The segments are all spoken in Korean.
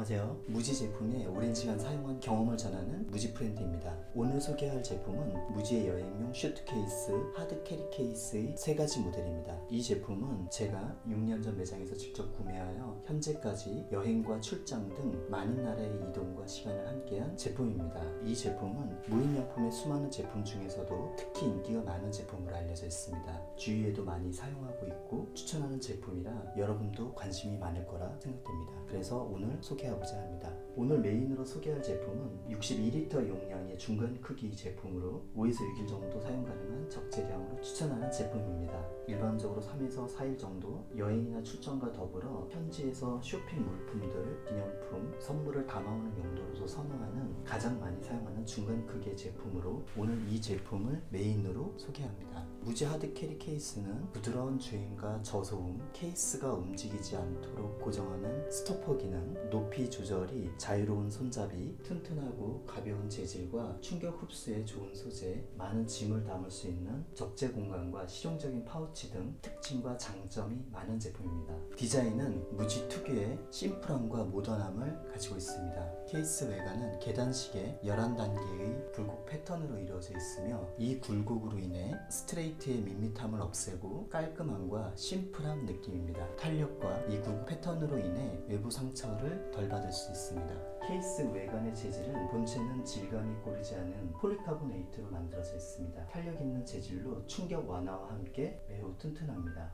안녕하세요. 무지 제품의 오랜 시간 사용한 경험을 전하는 무지 프렌드입니다. 오늘 소개할 제품은 무지의 여행용 슈트 케이스, hard carry case의 세 가지 모델입니다. 이 제품은 제가 6년 전 매장에서 직접 구매하여 현재까지 여행과 출장 등 많은 나라의 이동과 시간을 함께한 제품입니다. 이 제품은 무인양품의 수많은 제품 중에서도 특히 인기가 많은 제품으로 알려져 있습니다. 주위에도 많이 사용하고 있고 추천하는 제품이라 여러분도 관심이 많을 거라 생각됩니다. 그래서 오늘 소개 하고자 합니다. 오늘 메인으로 소개할 제품은 62리터 용량의 중간 크기 제품으로 5에서 6일 정도 사용 가능한 적재량으로 추천하는 제품입니다. 일반적으로 3에서 4일 정도 여행이나 출장과 더불어 현지에서 쇼핑 물품들, 기념품, 선물을 담아오는 용도로도 선호하는 가장 많이 사용하는 중간 크기의 제품으로 오늘 이 제품을 메인으로 소개합니다. 무지 hard carry case는 부드러운 주행과 저소음, 케이스가 움직이지 않도록 고정하는 stopper 기능, 높이 조절이 자유로운 손잡이, 튼튼하고 가벼운 재질과 충격 흡수에 좋은 소재, 많은 짐을 담을 수 있는 적재 공간과 실용적인 파우치 등 특징과 장점이 많은 제품입니다. 디자인은 무지 특유의 심플함과 모던함을 가지고 있습니다. 케이스 외관은 계단식의 11단계의 굴곡 패턴으로 이루어져 있으며 이 굴곡으로 인해 스트레이트의 밋밋함을 없애고 깔끔함과 심플한 느낌입니다. 탄력과 이 굴곡 패턴으로 인해 외부 상처를 덜 받을 수 있습니다. 케이스 외관의 재질은 본체는 질감이 고르지 않은 폴리카보네이트로 만들어져 있습니다. 탄력 있는 재질로 충격 완화와 함께 매우 튼튼합니다.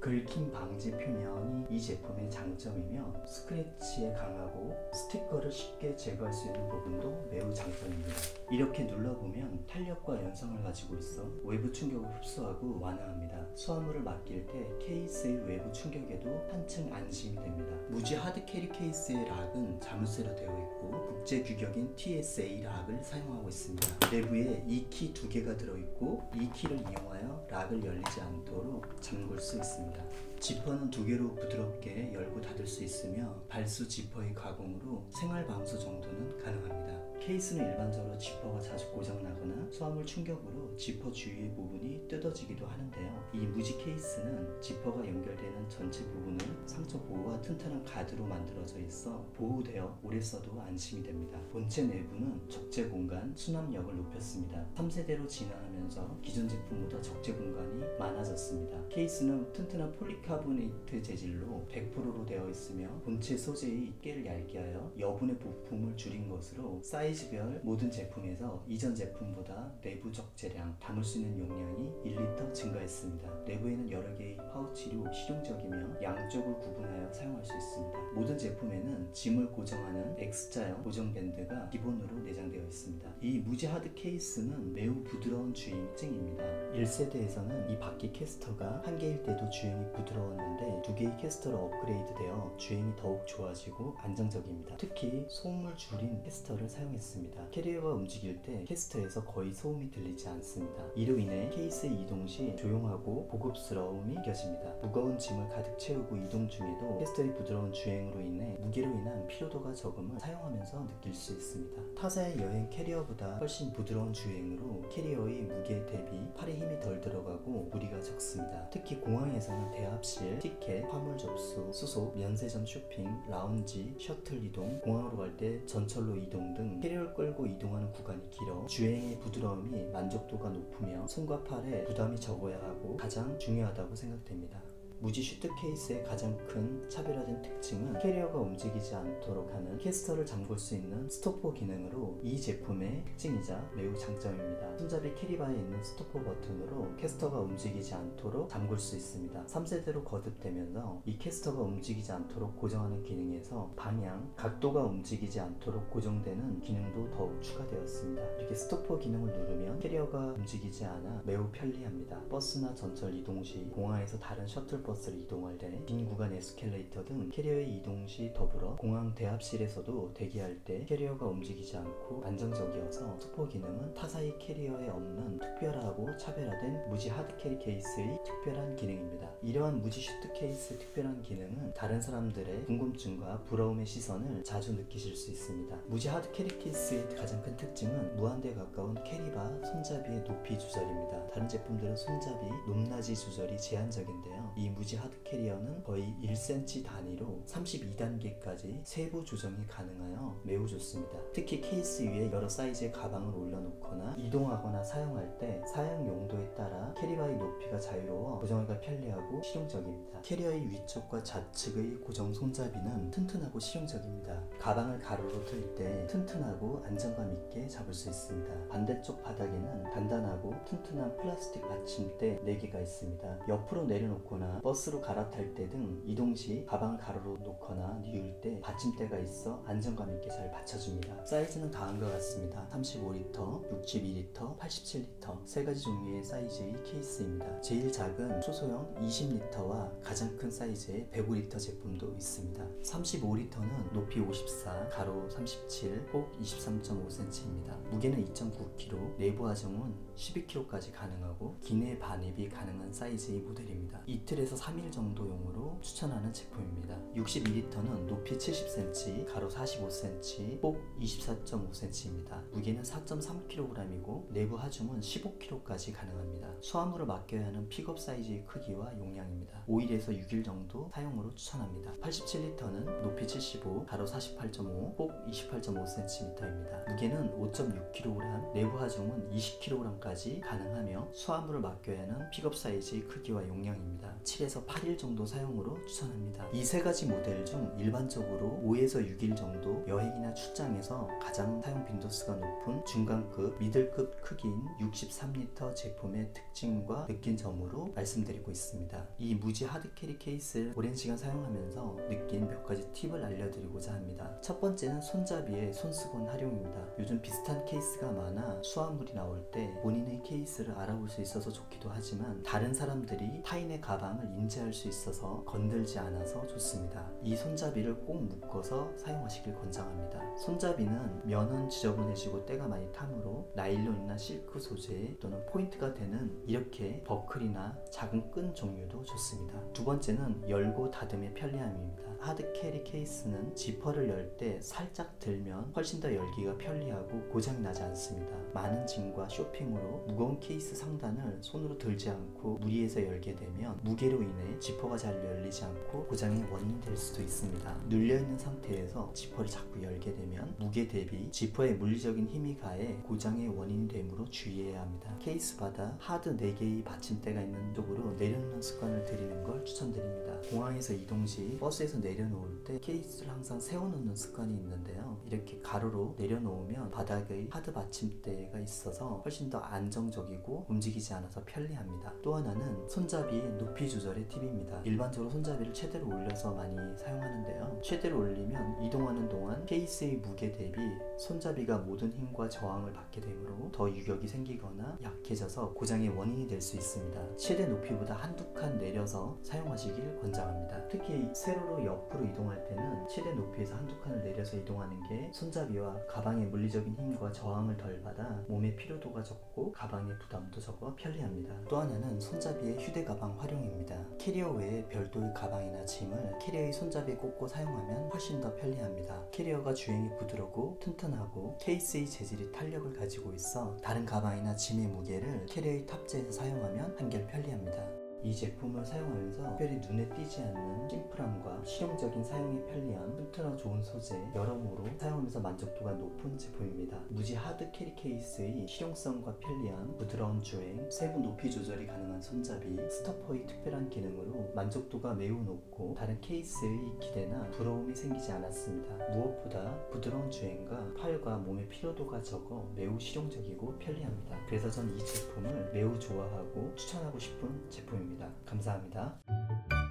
긁힘 방지 표면이 이 제품의 장점이며 스크래치에 강하고 스티커를 쉽게 제거할 수 있는 부분도 매우 장점입니다. 이렇게 눌러보면 탄력과 연성을 가지고 있어 외부 충격을 흡수하고 완화합니다. 수화물을 맡길 때 케이스의 외부 충격에도 한층 안심이 됩니다. 무지 hard carry case의 lock은 자물쇠로 되어 있고 국제 규격인 TSA 락을 사용하고 있습니다. 내부에 이 키 두 개가 들어있고 이 키를 이용하여 lock을 열리지 않도록 잠글 수 있습니다. 지퍼는 두 개로 부드럽게 열고 닫을 수 있으며 발수 지퍼의 가공으로 생활 방수 정도는 가능합니다. 케이스는 일반적으로 지퍼가 자주 고장나거나 수화물 충격으로 지퍼 주위의 부분이 뜯어지기도 하는데요. 이 무지 케이스는 지퍼가 연결되는 전체 부분을 상처 보호와 튼튼한 가드로 만들어져 있어 보호되어 오래 써도 안심이 됩니다. 본체 내부는 적재 공간, 수납력을 높였습니다. 3세대로 진화하면서 기존 제품보다 적재 공간이 많아졌습니다. 케이스는 튼튼한 폴리카보네이트 재질로 100%로 되어 있으며 본체 소재의 두께를 얇게 하여 여분의 부품을 줄인 것으로 사이즈 별 모든 제품에서 이전 제품보다 내부 적재량, 담을 수 있는 용량이 1리터 증가했습니다. 내부에는 여러 개의 파우치로 실용적이며 양쪽을 구분하여 사용할 수 있습니다. 모든 제품에는 짐을 고정하는 X자형 고정 밴드가 기본으로 내장되어 있습니다. 이 무지 하드 케이스는 매우 부드러운 주행이 특징입니다. 1세대에서는 이 바퀴 캐스터가 한 개일 때도 주행이 부드러웠는데 두 개의 캐스터로 업그레이드되어 주행이 더욱 좋아지고 안정적입니다. 특히 소음을 줄인 캐스터를 사용했습니다. 캐리어가 움직일 때 캐스터에서 거의 소음이 들리지 않습니다. 이로 인해 케이스 이동 시 조용하고 고급스러움이 느껴집니다. 무거운 짐을 가득 채우고 이동 중에도 캐스터의 부드러운 주행으로 인해 무게로 인한 피로도가 적음을 사용하면서 느낄 수 있습니다. 타사의 여행 캐리어보다 훨씬 부드러운 주행으로 캐리어의 무게 대비 팔에 힘이 덜 들어가고 무리가 적습니다. 특히 공항에서는 대합실, 티켓, 화물 접수, 수속, 면세점 쇼핑, 라운지, 셔틀 이동, 공항으로 갈 때 전철로 이동 등 캐리어를 끌고 이동하는 구간이 길어 주행의 부드러움이 만족도가 높으며 손과 팔에 부담이 적어야 하고 가장 중요하다고 생각됩니다. 무지 슈트 케이스의 가장 큰 차별화된 특징은 캐리어가 움직이지 않도록 하는 캐스터를 잠글 수 있는 stopper 기능으로 이 제품의 특징이자 매우 장점입니다. 손잡이 carry bar에 있는 stopper 버튼으로 캐스터가 움직이지 않도록 잠글 수 있습니다. 3세대로 거듭되면서 이 캐스터가 움직이지 않도록 고정하는 기능에서 방향, 각도가 움직이지 않도록 고정되는 기능도 더욱 추가되었습니다. 이렇게 stopper 기능을 누르면 캐리어가 움직이지 않아 매우 편리합니다. 버스나 전철 이동 시 공항에서 다른 셔틀 버스를 이동할 때 빈 구간 에스컬레이터 등 캐리어의 이동 시 더불어 공항 대합실에서도 대기할 때 캐리어가 움직이지 않고 안정적이어서 stopper 기능은 타사의 캐리어에 없는 특별하고 차별화된 MUJI hard carry 케이스의 특별한 기능입니다. 이러한 MUJI 슈트케이스의 특별한 기능은 다른 사람들의 궁금증과 부러움의 시선을 자주 느끼실 수 있습니다. MUJI hard carry 케이스의 가장 큰 특징은 무한대에 가까운 carry bar 손잡이의 높이 조절입니다. 다른 제품들은 손잡이 높낮이 조절이 제한적인데요. 이 MUJI hard 캐리어는 거의 1cm 단위로 32단계까지 세부 조정이 가능하여 매우 좋습니다. 특히 케이스 위에 여러 사이즈의 가방을 올려놓거나 이동하거나 사용할 때 사용 용도에 따라 carry bar의 높이가 자유로워 고정하기가 편리하고 실용적입니다. 캐리어의 위쪽과 좌측의 고정 손잡이는 튼튼하고 실용적입니다. 가방을 가로로 들 때 튼튼하고 안정감 있게 잡을 수 있습니다. 반대쪽 바닥에는 단단하고 튼튼한 플라스틱 받침대 4개가 있습니다. 옆으로 내려놓거나 버스로 갈아탈 때 등 이동 시 가방을 가로로 놓거나 뉘울 때 받침대가 있어 안정감 있게 잘 받쳐줍니다. 사이즈는 다음과 같습니다. 35리터, 62리터, 87리터 세 가지 종류의 사이즈의 케이스입니다. 제일 작은 초소형 20리터와 가장 큰 사이즈의 105리터 제품도 있습니다. 35리터는 높이 54, 가로 37, 폭 23.5cm입니다. 무게는 2.9kg, 내부 하중은 12kg까지 가능하고 기내 반입이 가능한 사이즈의 모델입니다. 이틀에서 3일 정도용으로 추천하는 제품입니다. 62리터는 높이 70cm, 가로 45cm, 폭 24.5cm입니다. 무게는 4.3kg이고 내부 하중은 15kg까지 가능합니다. 수화물을 맡겨야 하는 픽업 사이즈의 크기와 용량입니다. 5일에서 6일 정도 사용으로 추천합니다. 87리터는 높이 75, 가로 48.5, 폭 28.5cm입니다. 무게는 5.6kg, 내부 하중은 20kg까지 가능하며 수화물을 맡겨야 하는 픽업 사이즈의 크기와 용량입니다. 7 에서 8일 정도 사용으로 추천합니다. 이 세 가지 모델 중 일반적으로 5에서 6일 정도 여행이나 출장에서 가장 사용 빈도수가 높은 중간급, 미들급 크기인 63리터 제품의 특징과 느낀 점으로 말씀드리고 있습니다. 이 MUJI hard carry 케이스를 오랜 시간 사용하면서 느낀 몇 가지 팁을 알려드리고자 합니다. 첫 번째는 손잡이의 손수건 활용입니다. 요즘 비슷한 케이스가 많아 수화물이 나올 때 본인의 케이스를 알아볼 수 있어서 좋기도 하지만 다른 사람들이 타인의 가방을 인지할 수 있어서 건들지 않아서 좋습니다. 이 손잡이를 꼭 묶어서 사용하시길 권장합니다. 손잡이는 면은 지저분해지고 때가 많이 타므로 나일론이나 실크 소재 또는 포인트가 되는 이렇게 버클이나 작은 끈 종류도 좋습니다. 두 번째는 열고 닫음의 편리함입니다. hard carry 케이스는 지퍼를 열 때 살짝 들면 훨씬 더 열기가 편리하고 고장이 나지 않습니다. 많은 짐과 쇼핑으로 무거운 케이스 상단을 손으로 들지 않고 무리해서 열게 되면 무게로 인해 지퍼가 잘 열리지 않고 고장의 원인이 될 수도 있습니다. 눌려있는 상태에서 지퍼를 자꾸 열게 되면 무게 대비 지퍼에 물리적인 힘이 가해 고장의 원인이 되므로 주의해야 합니다. 케이스마다 hard 4개의 받침대가 있는 쪽으로 내려놓는 습관을 들이는 걸 추천드립니다. 공항에서 이동 시 버스에서 내려놓을 때 케이스를 항상 세워놓는 습관이 있는데요. 이렇게 가로로 내려놓으면 바닥의 hard 받침대가 있어서 훨씬 더 안정적이고 움직이지 않아서 편리합니다. 또 하나는 손잡이의 높이 조절의 팁입니다. 일반적으로 손잡이를 최대로 올려서 많이 사용하는데요. 최대로 올리면 이동하는 동안 케이스의 무게 대비 손잡이가 모든 힘과 저항을 받게 되므로 더 유격이 생기거나 약해져서 고장의 원인이 될 수 있습니다. 최대 높이보다 한두 칸 내려서 사용하시길 권장합니다. 특히 세로로 옆으로 이동할 때는 최대 높이에서 한두 칸을 내려서 이동하는 게 손잡이와 가방의 물리적인 힘과 저항을 덜 받아 몸의 피로도가 적고 가방의 부담도 적어 편리합니다. 또 하나는 손잡이의 휴대 가방 활용입니다. 캐리어 외에 별도의 가방이나 짐을 캐리어의 손잡이에 꽂고 사용하면 훨씬 더 편리합니다. 캐리어가 주행이 부드럽고 튼튼하고 케이스의 재질이 탄력을 가지고 있어 다른 가방이나 짐의 무게를 캐리어에 탑재해서 사용하면 한결 편리합니다. 이 제품을 사용하면서 특별히 눈에 띄지 않는 심플함과 실용적인 사용의 편리함, 튼튼하고 좋은 소재, 여러모로 사용하면서 만족도가 높은 제품입니다. MUJI hard carry 케이스의 실용성과 편리함, 부드러운 주행, 세부 높이 조절이 가능한 손잡이, stopper의 특별한 기능으로 만족도가 매우 높고 다른 케이스의 기대나 부러움이 생기지 않았습니다. 무엇보다 부드러운 주행과 팔과 몸의 피로도가 적어 매우 실용적이고 편리합니다. 그래서 전 이 제품을 매우 좋아하고 추천하고 싶은 제품입니다. 감사합니다.